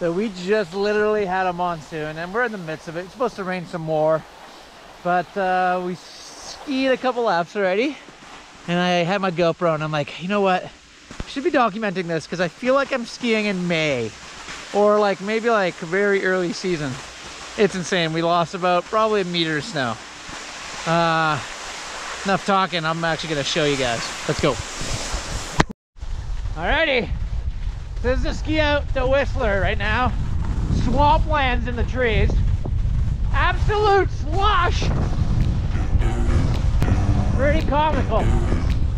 So we just literally had a monsoon and we're in the midst of it. It's supposed to rain some more. But uh, we skied a couple laps already. And I had my GoPro and I'm like, you know what? I should be documenting this because I feel like I'm skiing in May. Or like maybe like very early season. It's insane. We lost about probably a meter of snow. Uh, enough talking. I'm actually going to show you guys. Let's go. Alrighty. This is the ski out to Whistler right now. Swamplands in the trees. Absolute slush. Pretty comical.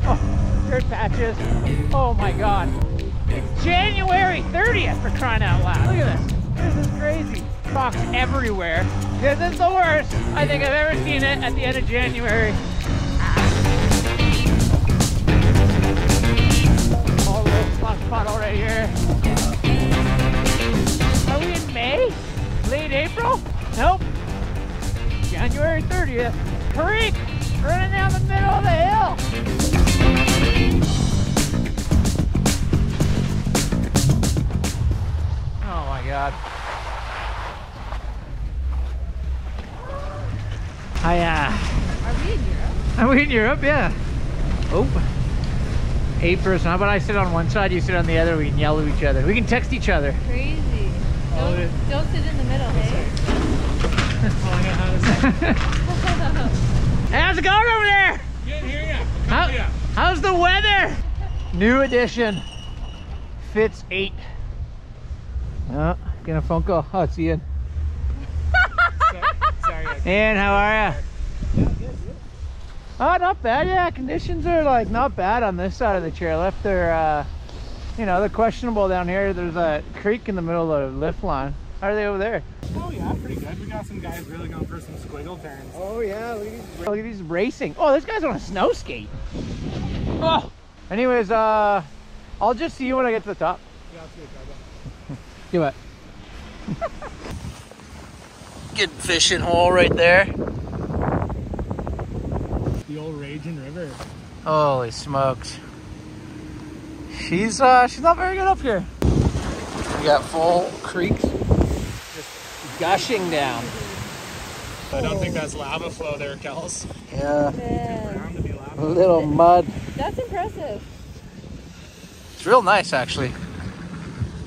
Oh, dirt patches. Oh my god. It's January 30th for crying out loud. Look at this. This is crazy. Rocks everywhere. This is the worst I think I've ever seen it at the end of January. Puddle right here. Are we in May? Late April? Nope. January 30th. Creek running down the middle of the hill. Oh my god. I uh Are we in Europe? are we in Europe? Yeah. Oh. Eight person. How about I sit on one side, you sit on the other, we can yell at each other. We can text each other. Crazy. Don't, don't sit in the middle, hey? How's it going over there? Good, here ya. How, Yeah. how's the weather? New edition. Fits eight. Oh, getting a phone call. Oh, it's Ian. Sorry. I- Ian, how are you? Oh, not bad. Yeah, conditions are like not bad on this side of the chairlift. They're, uh, you know, they're questionable down here. There's a creek in the middle of the lift line. How are they over there? Oh yeah, pretty good. We got some guys really going for some squiggle turns. Oh yeah, look at these, look at these racing. Oh, this guy's on a snow skate. Oh. Anyways, uh, I'll just see you when I get to the top. Yeah, that's good, Cargo. Do it. Good fishing hole right there. The old Raging River. Holy smokes. She's uh she's not very good up here. We got full creeks just gushing down. I don't think that's lava flow there, Kels. Yeah. Man, Bound to be lava. A little mud. that's impressive. It's real nice actually.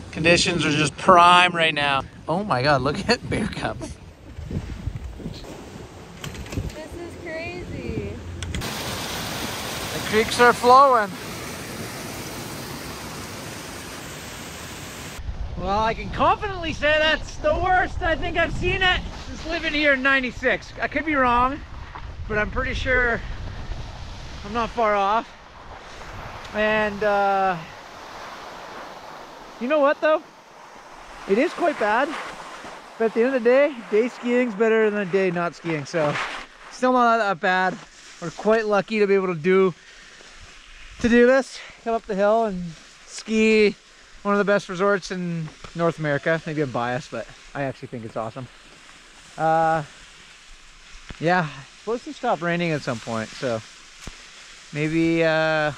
Conditions are just prime right now. Oh my god, look at Bear Cup. This is crazy. The creeks are flowing. Well, I can confidently say that's the worst I think I've seen it since living here in 96. I could be wrong, but I'm pretty sure I'm not far off. And, uh, you know what though? It is quite bad, but at the end of the day, day skiing's better than a day not skiing. So, still not that bad. We're quite lucky to be able to do to do this. Come up the hill and ski one of the best resorts in North America. Maybe I'm biased, but I actually think it's awesome. Uh, yeah, it's supposed to stop raining at some point, so maybe uh,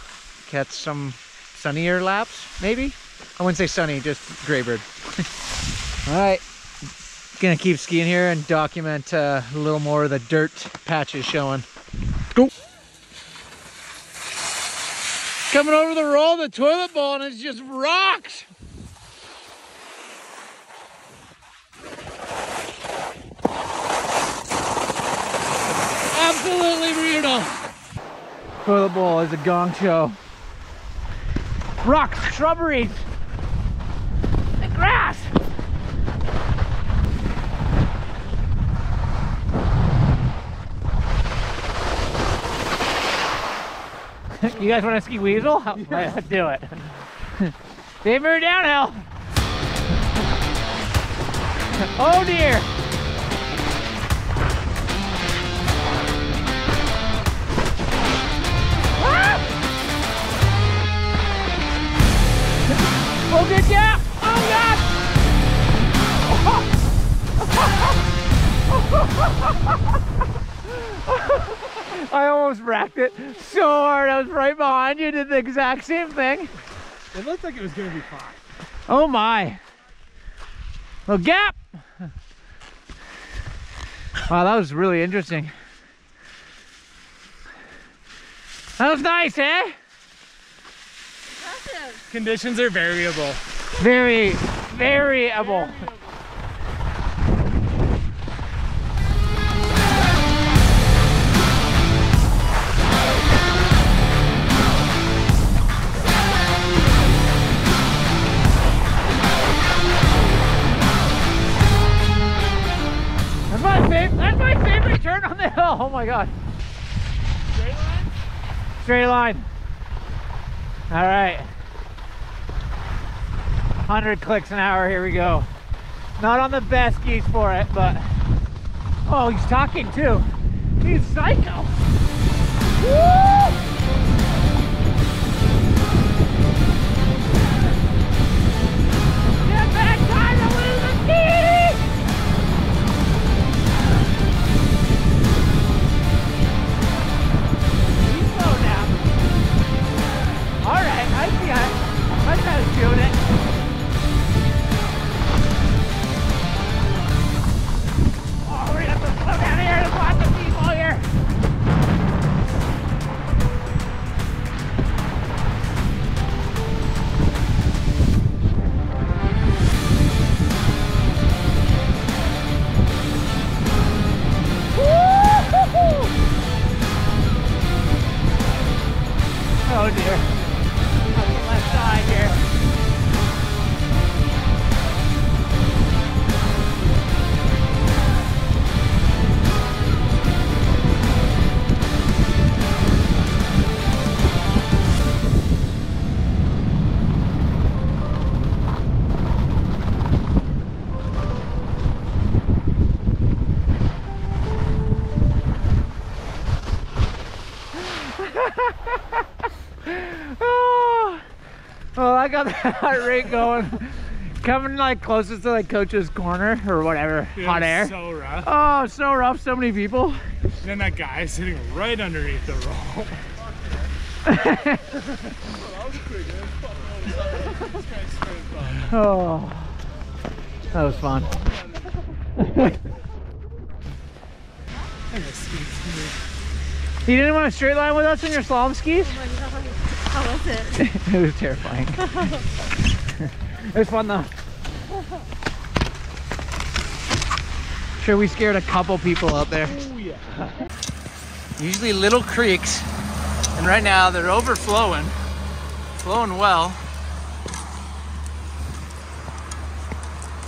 catch some sunnier laps. Maybe I wouldn't say sunny, just graybird. All right, gonna keep skiing here and document uh, a little more of the dirt patches showing. Go. Coming over the roll, the toilet bowl, and it's just rocks. Absolutely brutal. Toilet bowl is a gong show. Rocks, shrubberies, the grass. You guys want to ski weasel? Right, let's do it. Dave her downhill. Oh dear. Ah! Oh good job. Oh god. I almost wrecked it so hard. I was right behind you, did the exact same thing. It looked like it was gonna be fine. Oh my. Little gap. Wow, that was really interesting. That was nice, eh? Impressive. Conditions are variable. Very, variable. Oh my god. Straight line? Straight line. All right. 100 clicks an hour. Here we go. Not on the best skis for it, but. Oh, he's talking too. He's psycho. Woo! Oh dear. I got the heart rate going. Coming like closest to like coach's corner or whatever, It hot air. So rough. Oh, so rough, so many people. And then that guy sitting right underneath the roll. Oh, that was fun. You didn't want a straight line with us in your slalom skis? Oh My god. How was it? it was terrifying. it was fun though. Sure, we scared a couple people out there. Oh yeah. Usually little creeks, and right now they're overflowing, flowing well.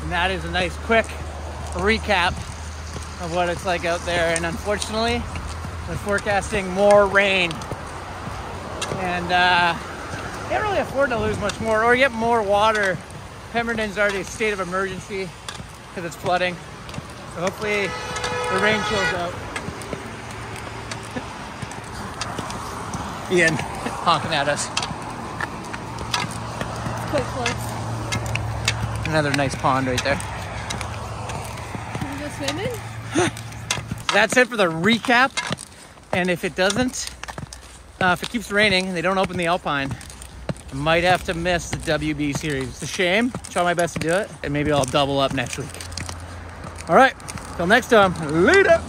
And that is a nice quick recap of what it's like out there. And unfortunately, we're forecasting more rain. And uh, can't really afford to lose much more or get more water. Pemberton's already a state of emergency because it's flooding. So hopefully the rain chills out. Ian honking at us. Quick close. Another nice pond right there. Can we go swimming? That's it for the recap. And if it doesn't, uh, if it keeps raining and they don't open the Alpine, I might have to miss the WB series. It's a shame. Try my best to do it, and maybe I'll double up next week. All right, till next time, later.